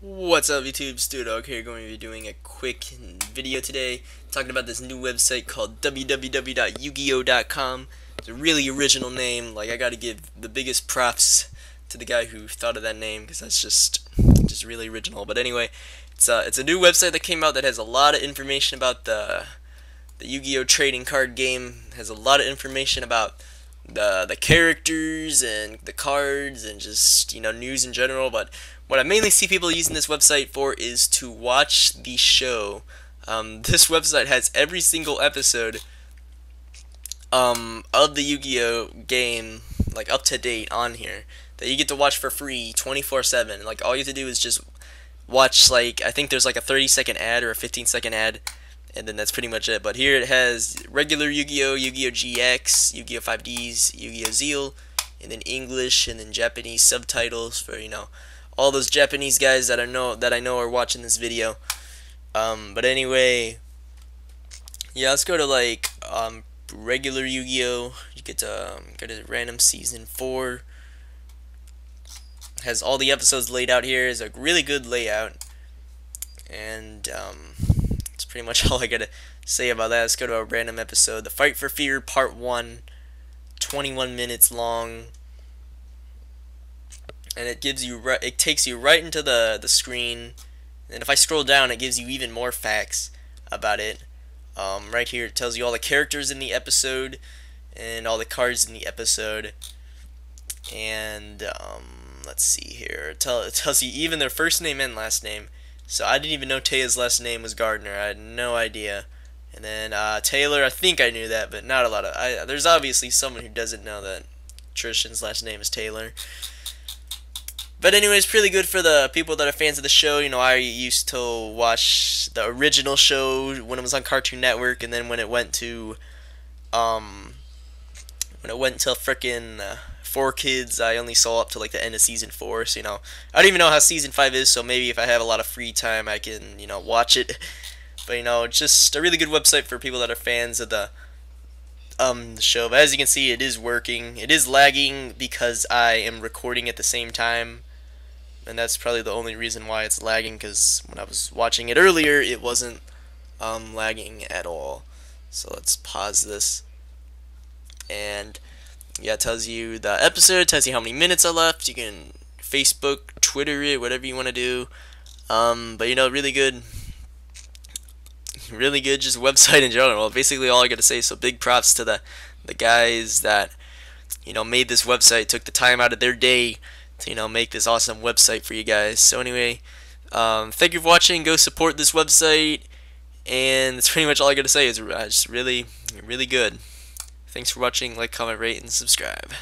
What's up YouTube, StewDog here, going to be doing a quick video today talking about this new website called www.yugioh.com. It's a really original name, like I gotta give the biggest props to the guy who thought of that name because that's just just really original. But anyway, it's a, it's a new website that came out that has a lot of information about the the Yu-Gi-Oh trading card game, has a lot of information about the the characters and the cards and just you know news in general. But what I mainly see people using this website for is to watch the show. Um, this website has every single episode um, of the Yu-Gi-Oh game like up to date on here that you get to watch for free 24/7. Like all you have to do is just watch like I think there's like a 30 second ad or a 15 second ad and then that's pretty much it. But here it has regular Yu-Gi-Oh, Yu-Gi-Oh GX, Yu-Gi-Oh 5Ds, Yu-Gi-Oh Zeal, and then English and then Japanese subtitles for you know all those Japanese guys that I know that I know are watching this video. Um, but anyway, yeah, let's go to like um, regular Yu-Gi-Oh. You get to um, go to random season four. Has all the episodes laid out here. Is a really good layout, and um, pretty much all I gotta say about that. Let's go to a random episode. The Fight for Fear Part 1, 21 minutes long. And it gives you it takes you right into the the screen. And if I scroll down, it gives you even more facts about it. Um, right here, it tells you all the characters in the episode and all the cards in the episode. And um, let's see here. It, tell, it tells you even their first name and last name. So I didn't even know Téa's last name was Gardner. I had no idea. And then uh, Taylor, I think I knew that, but not a lot of. I, there's obviously someone who doesn't know that Tristan's last name is Taylor. But anyways, it's pretty good for the people that are fans of the show. You know, I used to watch the original show when it was on Cartoon Network, and then when it went to, um, when it went to frickin' uh, 4Kids i only saw up to like the end of season four so you know i don't even know how season five is so maybe if i have a lot of free time i can you know watch it. But you know it's just a really good website for people that are fans of the um the show. But as you can see it is working. It is lagging because i am recording at the same time. And that's probably the only reason why it's lagging because when i was watching it earlier it wasn't um lagging at all. So let's pause this. And yeah, it tells you the episode, tells you how many minutes are left. You can Facebook, Twitter it, whatever you want to do. Um, but you know, really good, really good, just website in general. Basically, all I gotta say. So big props to the the guys that you know made this website, took the time out of their day to you know make this awesome website for you guys. So anyway, um, thank you for watching. Go support this website, and that's pretty much all I gotta say. Is uh, just really, really good. Thanks for watching, like, comment, rate, and subscribe.